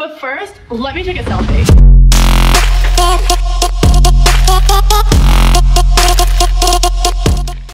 But first, let me take a selfie.